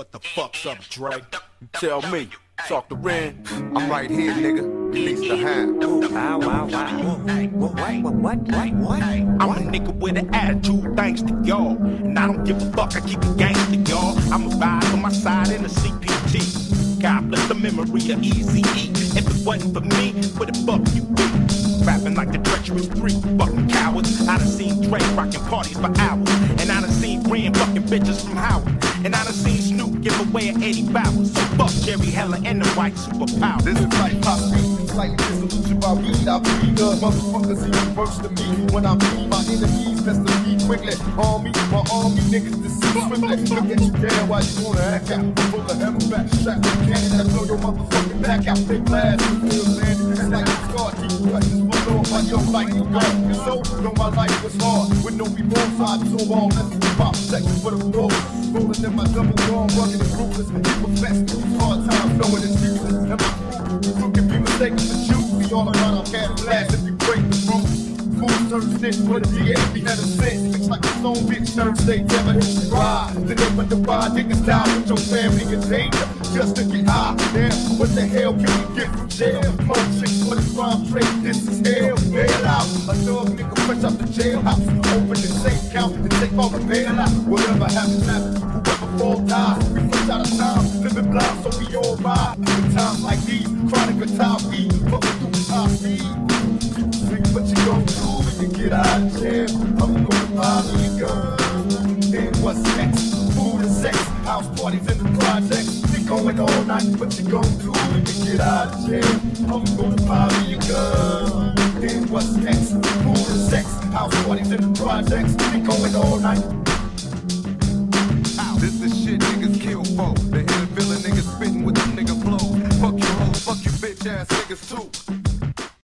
What the fuck's up, Dre? Tell me, talk to Ren. I'm right here, nigga. Release the hand. Wow, wow, wow. What, what, what, what, what? I'm a nigga with an attitude, thanks to y'all. And I don't give a fuck, I keep it gangster, y'all. I'm a ride on my side in the CPT. God bless the memory of Easy E. If it wasn't for me, where the fuck you be? Rapping like the treacherous three fucking cowards. I done seen Dre rocking parties for hours. And I done seen Ren fucking bitches from Howard. And I done seen Snoop give away an 80 Bowers. So fuck Jerry Heller and the white superpower. This is like pop beat, slightly dissolution by weed. I breathe the motherfuckers even worse to me. When I meet my enemies, best to be quickly. Army, my army niggas deceive swiftly. Look at you down while you wanna act out. Full of hemp back, strap with cannon that blow your motherfucking back out. Big blast, real man. It's like a scar, deep cut. Just one off like you go. So, know my life was hard. With no remorse, I so all let's pop seconds for the floor. Rolling in my double wrong, rugged and ruthless. A fast, these hard times, knowing it's useless. And my crew, can be mistaken for you. We all around our cat blast if you break the rules. Fools turn snitch with a DA, we had a sense. It's like a stone bitch turn state, never hit the ride. Then they went to ride, niggas die with your family in danger. Just to get high, damn, what the hell can we get from jail? Chicks for the crime trade, this. A dog nigga fresh out the jailhouse. Open the safe count and take all the bail out. Whatever happens, happens. Whoever fall, die. We fresh out of time, living blind, so we all ride. In times like these, chronic attack, we fucking through high speed. Think what you gon' do when you get out of jail. I'm gonna buy me a gun. Then what's next? Food and sex, house parties in the projects. Going all night. What you gon' do when you get out of jail? I'm gonna buy me a gun. Then what's next? Food and sex, house parties in the projects. We going all night. This is shit niggas kill for. The hidden villain niggas spitting with them nigga flow. Fuck you hoes, fuck you bitch ass niggas too.